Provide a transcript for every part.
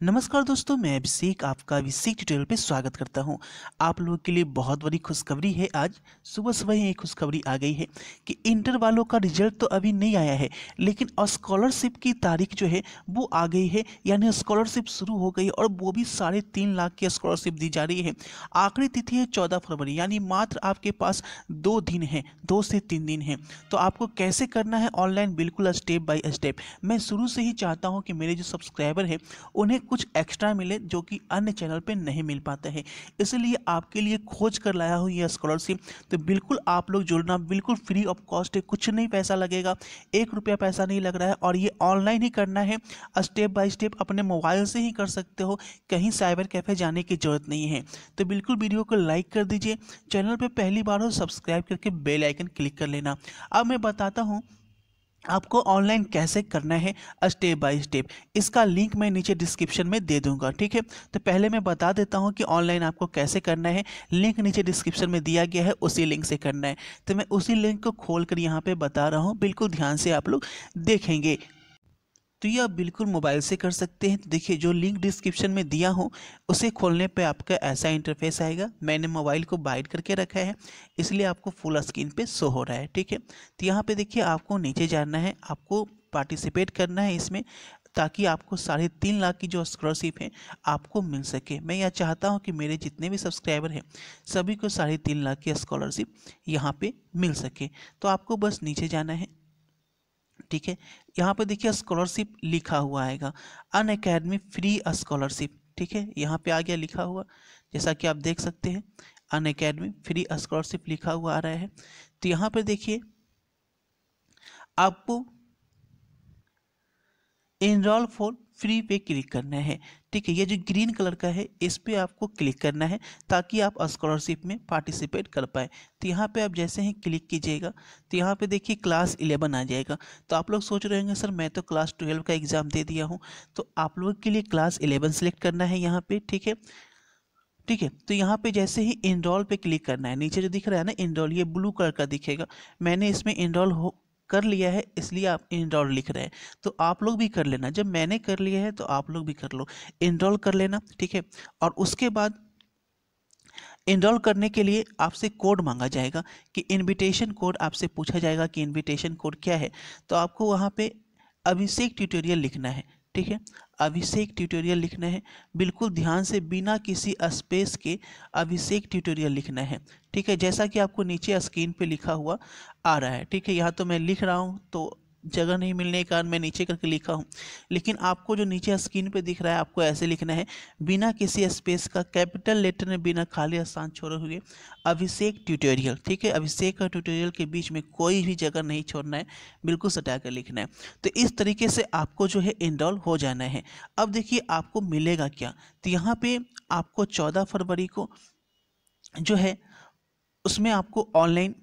नमस्कार दोस्तों, मैं अभिषेक आपका अभिषेक ट्यूटोरियल पे स्वागत करता हूँ। आप लोगों के लिए बहुत बड़ी खुशखबरी है। आज सुबह सुबह ही एक खुशखबरी आ गई है कि इंटर वालों का रिज़ल्ट तो अभी नहीं आया है, लेकिन स्कॉलरशिप की तारीख जो है, वो आ गई है। यानी स्कॉलरशिप शुरू हो गई और वो भी साढ़े तीन लाख की स्कॉलरशिप दी जा रही है। आखिरी तिथि है चौदह फरवरी, यानी मात्र आपके पास दो दिन है, दो से तीन दिन है। तो आपको कैसे करना है? ऑनलाइन बिल्कुल स्टेप बाई स्टेप मैं शुरू से ही चाहता हूँ कि मेरे जो सब्सक्राइबर हैं, उन्हें कुछ एक्स्ट्रा मिले जो कि अन्य चैनल पे नहीं मिल पाते हैं। इसलिए आपके लिए खोज कर लाया हूँ यह स्कॉलरशिप तो बिल्कुल आप लोग जुड़ना बिल्कुल फ्री ऑफ़ कॉस्ट है, कुछ नहीं पैसा लगेगा। एक रुपया पैसा नहीं लग रहा है और ये ऑनलाइन ही करना है। स्टेप बाय स्टेप अपने मोबाइल से ही कर सकते हो, कहीं साइबर कैफ़े जाने की ज़रूरत नहीं है। तो बिल्कुल वीडियो को लाइक कर दीजिए। चैनल पर पहली बार हो सब्सक्राइब करके बेल आइकन क्लिक कर लेना। अब मैं बताता हूँ आपको ऑनलाइन कैसे करना है स्टेप बाय स्टेप इसका लिंक मैं नीचे डिस्क्रिप्शन में दे दूँगा, ठीक है? तो पहले मैं बता देता हूँ कि ऑनलाइन आपको कैसे करना है लिंक नीचे डिस्क्रिप्शन में दिया गया है, उसी लिंक से करना है। तो मैं उसी लिंक को खोल कर यहाँ पर बता रहा हूँ, बिल्कुल ध्यान से आप लोग देखेंगे। तो ये आप बिल्कुल मोबाइल से कर सकते हैं। तो देखिए, जो लिंक डिस्क्रिप्शन में दिया हूँ, उसे खोलने पे आपका ऐसा इंटरफेस आएगा। मैंने मोबाइल को बाइट करके रखा है, इसलिए आपको फुल स्क्रीन पे शो हो रहा है, ठीक है? तो यहाँ पे देखिए, आपको नीचे जाना है, आपको पार्टिसिपेट करना है इसमें, ताकि आपको साढ़े तीन लाख की जो स्कॉलरशिप है, आपको मिल सके। मैं यह चाहता हूँ कि मेरे जितने भी सब्सक्राइबर हैं, सभी को साढ़े तीन लाख की स्कॉलरशिप यहाँ पे मिल सके। तो आपको बस नीचे जाना है ठीक है? यहाँ पे देखिए स्कॉलरशिप लिखा हुआ आएगा। अन अकेडमी फ्री स्कॉलरशिप ठीक है? यहाँ पे आ गया लिखा हुआ। जैसा कि आप देख सकते हैं अन अकेडमी फ्री स्कॉलरशिप लिखा हुआ आ रहा है। तो यहाँ पे देखिए, आपको इनरोल फॉर फ्री पे क्लिक करना है। ठीक है ये जो ग्रीन कलर का है, इस पर आपको क्लिक करना है ताकि आप स्कॉलरशिप में पार्टिसिपेट कर पाए। तो यहाँ पे आप जैसे ही क्लिक कीजिएगा तो यहाँ पे देखिए क्लास इलेवन आ जाएगा। तो आप लोग सोच रहे होंगे, सर, मैं तो क्लास ट्वेल्व का एग्ज़ाम दे दिया हूँ। तो आप लोगों के लिए क्लास इलेवन सेलेक्ट करना है यहाँ पे, ठीक है? ठीक है? तो यहाँ पे जैसे ही इनरोल पे क्लिक करना है, नीचे जो दिख रहा है ना इनरोल ये ब्लू कलर का दिखेगा। मैंने इसमें इनरोल हो कर लिया है, इसलिए आप इनरोल लिख रहे हैं। तो आप लोग भी कर लेना। जब मैंने कर लिया है तो आप लोग भी कर लो। इनरोल कर लेना, ठीक है? और उसके बाद इनरोल करने के लिए आपसे कोड मांगा जाएगा कि इनविटेशन कोड आपसे पूछा जाएगा कि इनविटेशन कोड क्या है। तो आपको वहाँ पे अभिषेक ट्यूटोरियल लिखना है। ठीक है? अभिषेक ट्यूटोरियल लिखना है। बिल्कुल ध्यान से बिना किसी स्पेस के अभिषेक ट्यूटोरियल लिखना है। ठीक है? जैसा कि आपको नीचे स्क्रीन पे लिखा हुआ आ रहा है। ठीक है? यहाँ तो मैं लिख रहा हूँ तो जगह नहीं मिलने के कारण मैं नीचे करके लिखा हूँ। लेकिन आपको जो नीचे स्क्रीन पे दिख रहा है, आपको ऐसे लिखना है, बिना किसी स्पेस का कैपिटल लेटर में बिना खाली स्थान छोड़े हुए अभिषेक ट्यूटोरियल ठीक है, अभिषेक और ट्यूटोरियल के बीच में कोई भी जगह नहीं छोड़ना है, बिल्कुल सटा कर लिखना है। तो इस तरीके से आपको जो है इनरोल हो जाना है। अब देखिए आपको मिलेगा क्या? तो यहाँ पर आपको चौदह फरवरी को जो है, उसमें आपको ऑनलाइन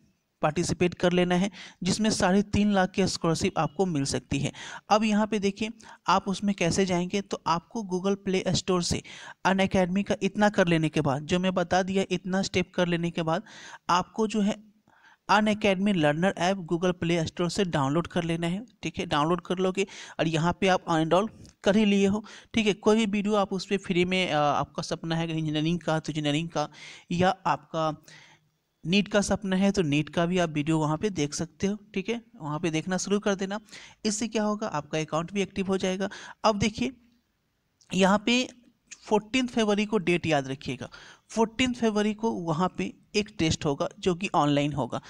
पार्टिसिपेट कर लेना है, जिसमें साढ़े तीन लाख की स्कॉलरशिप आपको मिल सकती है। अब यहाँ पे देखिए, आप उसमें कैसे जाएँगे? तो आपको गूगल प्ले स्टोर से अन अकेडमी का इतना कर लेने के बाद, जो मैं बता दिया, इतना स्टेप कर लेने के बाद, आपको जो है Unacademy learner app Google Play Store से डाउनलोड कर लेना है। ठीक है डाउनलोड कर लोगे और यहाँ पे आप अनडॉल कर ही लिए हो। ठीक है, कोई भी वीडियो आप उस पर फ्री में आपका सपना है इंजीनियरिंग का तो इंजीनियरिंग का, या आपका नीट का सपना है तो नीट का भी आप वीडियो वहाँ पे देख सकते हो, ठीक है? वहाँ पे देखना शुरू कर देना। इससे क्या होगा, आपका अकाउंट भी एक्टिव हो जाएगा। अब देखिए, यहाँ पे फोर्टीन फरवरी को डेट याद रखिएगा। फोर्टीन फरवरी को वहाँ पे एक टेस्ट होगा, जो कि ऑनलाइन होगा।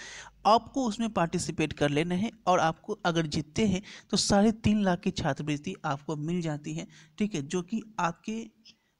आपको उसमें पार्टिसिपेट कर लेना है और आपको अगर जीतते हैं तो साढ़े तीन लाख की छात्रवृत्ति आपको मिल जाती है, ठीक है? जो कि आपके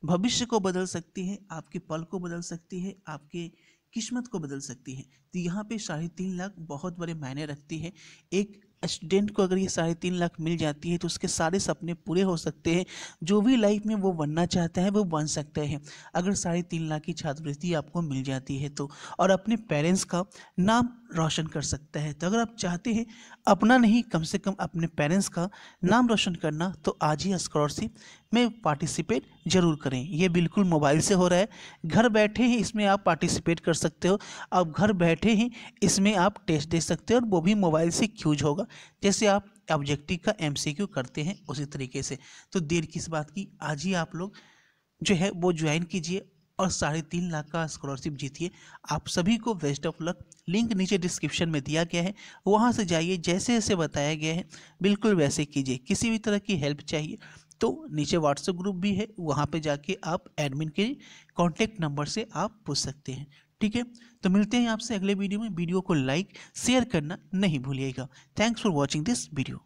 भविष्य को बदल सकती है, आपके पल को बदल सकती है, आपके किस्मत को बदल सकती है। तो यहाँ पे साढ़े तीन लाख बहुत बड़े मायने रखती है। एक स्टूडेंट को अगर ये साढ़े तीन लाख मिल जाती है तो उसके सारे सपने पूरे हो सकते हैं। जो भी लाइफ में वो बनना चाहता है, वो बन सकते हैं। अगर साढ़े तीन लाख की छात्रवृत्ति आपको मिल जाती है तो और अपने पेरेंट्स का नाम रोशन कर सकता है। तो अगर आप चाहते हैं अपना नहीं, कम से कम अपने पेरेंट्स का नाम रोशन करना तो आज ही स्कॉलरशिप में पार्टिसिपेट ज़रूर करें। ये बिल्कुल मोबाइल से हो रहा है। घर बैठे ही इसमें आप पार्टिसिपेट कर सकते हो। अब घर बैठे ही इसमें आप टेस्ट दे सकते हो और वो भी मोबाइल से क्यूज होगा। जैसे आप ऑब्जेक्टिव का एमसीक्यू करते हैं उसी तरीके से। तो देर किस बात की? आज ही आप लोग जो है वो ज्वाइन कीजिए और साढ़े तीन लाख का स्कॉलरशिप जीतिए। आप सभी को बेस्ट ऑफ़ लक लिंक नीचे डिस्क्रिप्शन में दिया गया है। वहाँ से जाइए। जैसे जैसे बताया गया है, बिल्कुल वैसे कीजिए। किसी भी तरह की हेल्प चाहिए तो नीचे व्हाट्सएप ग्रुप भी है, वहाँ पे जाके आप एडमिन के कॉन्टैक्ट नंबर से आप पूछ सकते हैं। ठीक है? तो मिलते हैं आपसे अगले वीडियो में। वीडियो को लाइक शेयर करना नहीं भूलिएगा। Thanks for watching this video